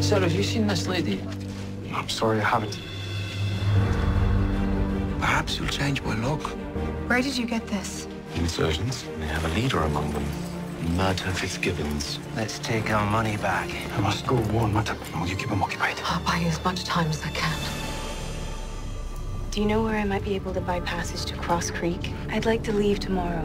Sir, have you seen this lady? I'm sorry, I haven't. Perhaps you'll change my look. Where did you get this? Insurgents. They have a leader among them. Murtagh Fitzgibbons. Let's take our money back. I must go warn Murtagh. Will you keep him occupied. I'll buy you as much time as I can. Do you know where I might be able to buy passage to Cross Creek? I'd like to leave tomorrow.